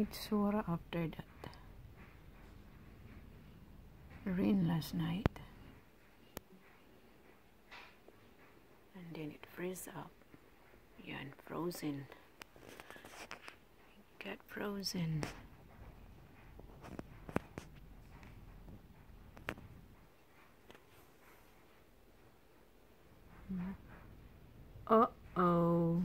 it's sore after that rain last night. And then it freeze up. Yeah, and frozen. Get frozen. Uh-oh.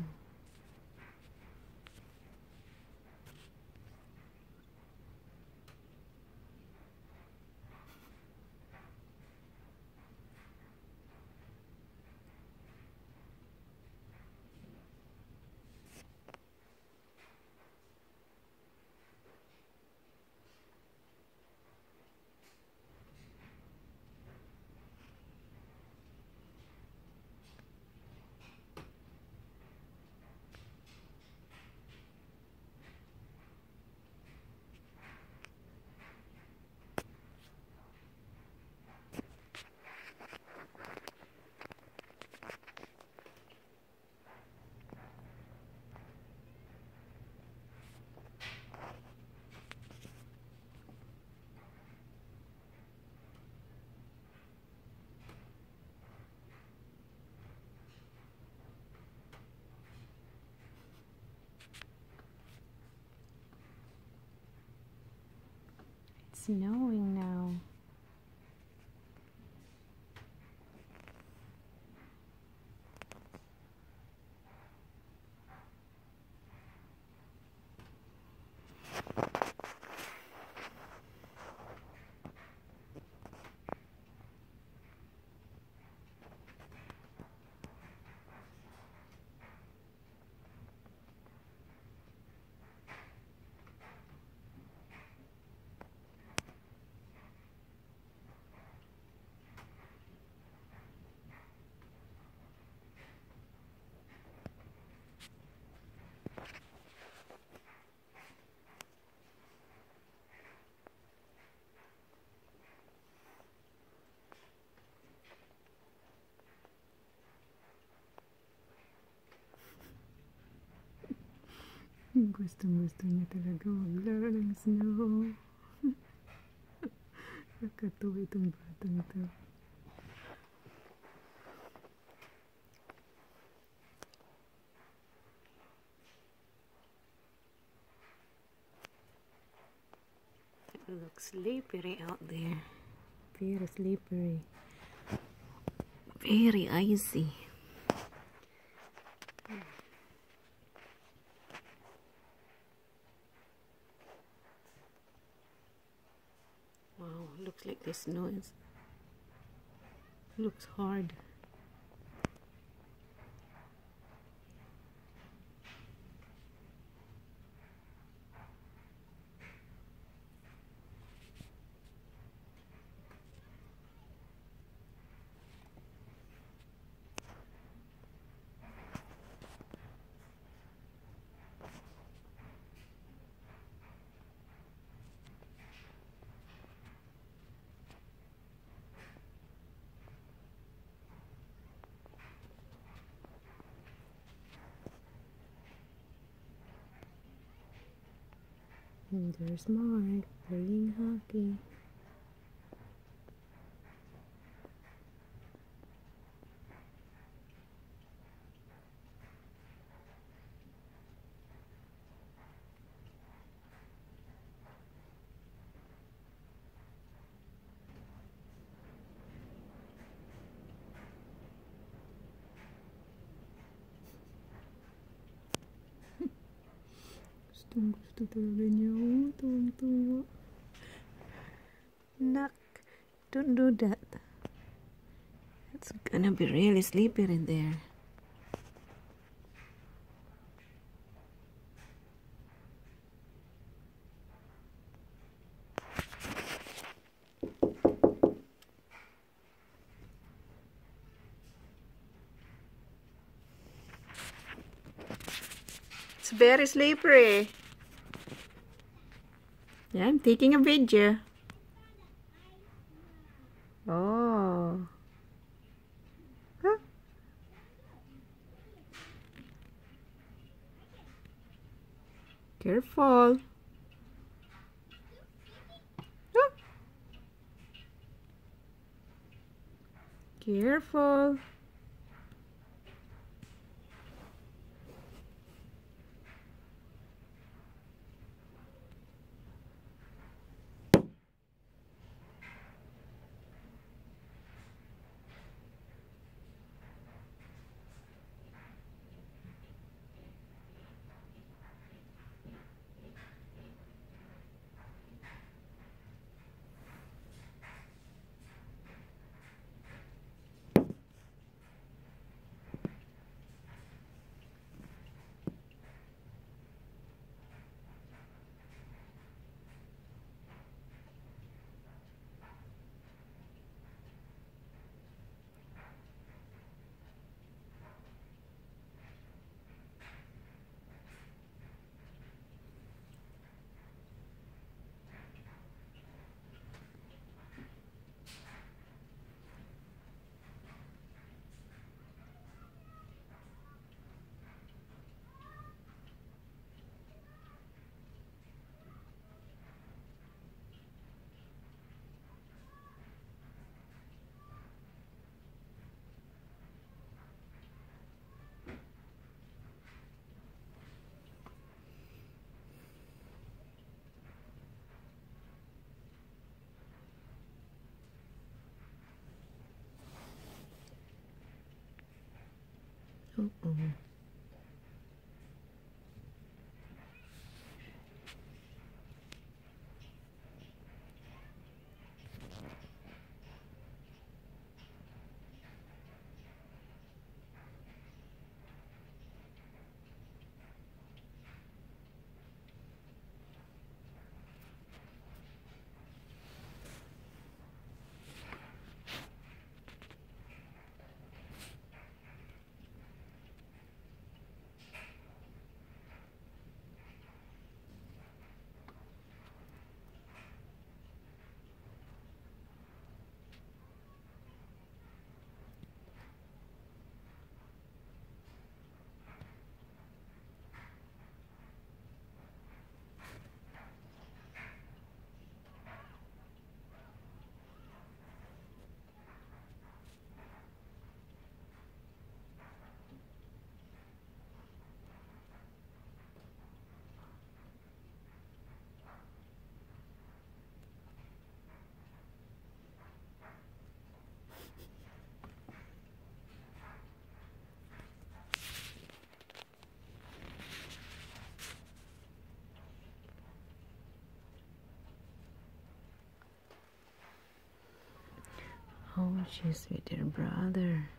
It's snowing now. Gustong gusto niya talaga maglaro ng snow. Nakatuwa itong batang ito. It looks slippery out there. Very slippery. Very icy. Looks like the snow is looks hard. And there's Mark playing hockey. Gustong gusto talaga niya. Oh, tuwang-tuwa. Nak, don't do that. It's gonna be really sleepy in there. It's very slippery. Yeah, I'm taking a video. Oh. Huh? Careful. Huh? Careful. Uh oh. Oh, she's with her brother.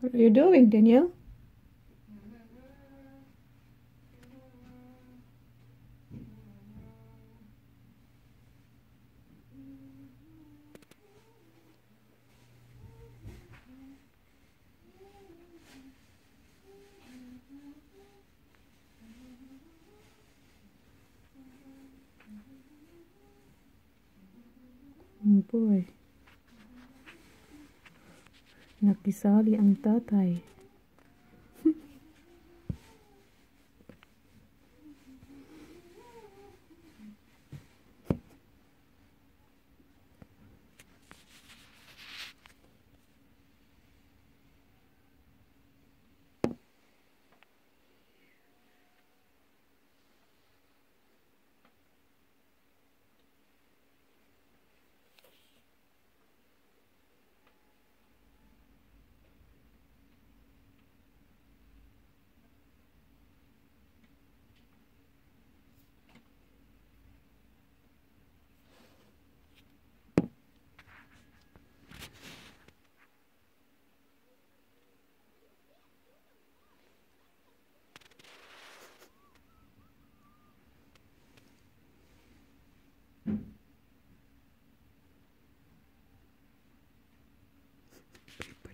What are you doing, Danielle? Oh boy. Nakisali ang tatay.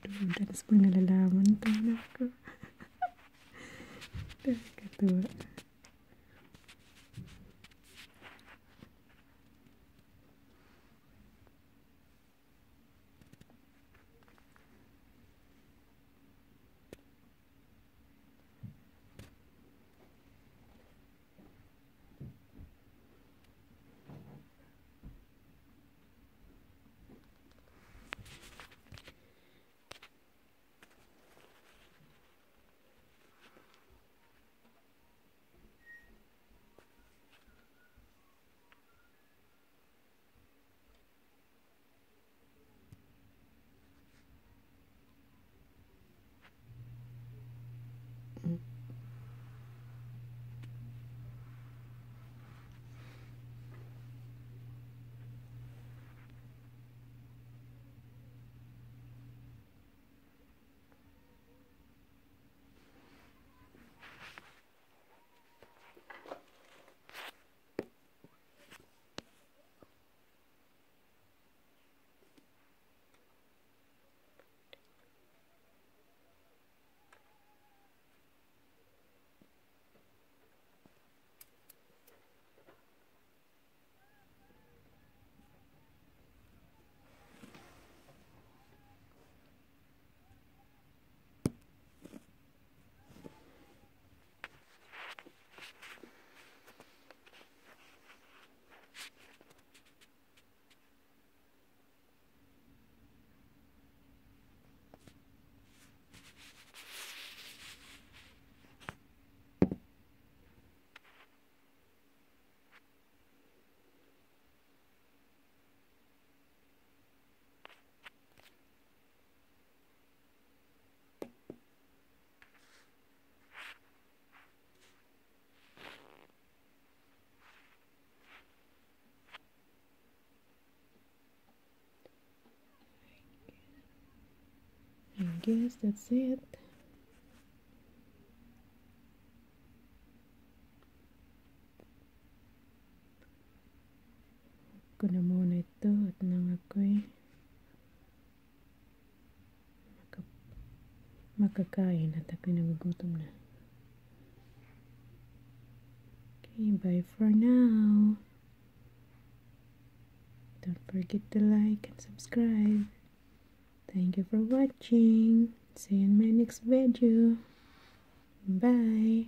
Pumunta na sa pangalalaman to, naku. Nakakatuwa. Guess that's it. ko na muna ito at nang ako'y maka, makakain at ako'y nagugutom na. Okay, bye for now. don't forget to like and subscribe thank you for watching. See you in my next video. Bye